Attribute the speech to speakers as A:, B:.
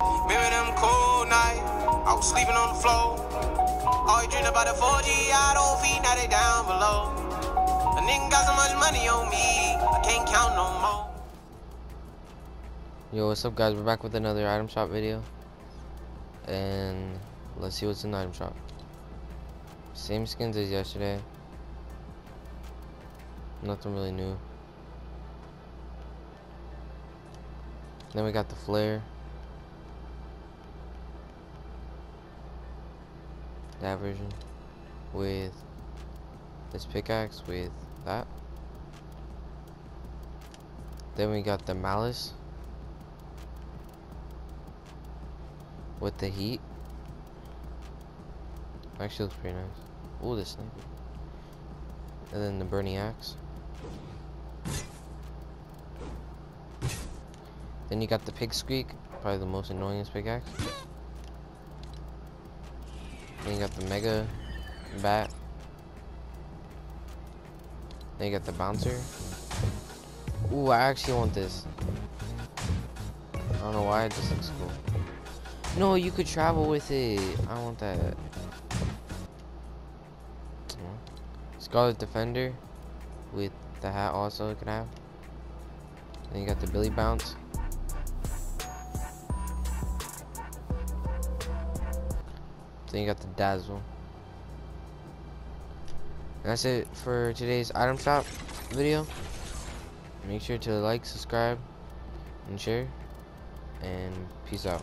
A: Remember them cold nights? I was sleeping on the floor. All you about the 4G, I don't feed, now they down below. A nigga got so much money on me, I can't count no more.
B: Yo, what's up guys? We're back with another item shop video. And let's see what's in the item shop. Same skins as yesterday. Nothing really new. Then we got the flare. That version. With this pickaxe with that. Then we got the malice. with the heat. Actually looks pretty nice. oh the sniper. And then the burning axe. Then you got the pick squeak, probably the most annoyingest pickaxe. Then you got the mega bat. Then you got the bouncer. Ooh, I actually want this. I don't know why, it just looks cool. No, you could travel with it. I want that. Scarlet Defender with the hat also can have. Then you got the Billy Bounce. Then you got the Dazzle. And that's it for today's item shop video. Make sure to like, subscribe, and share. And peace out.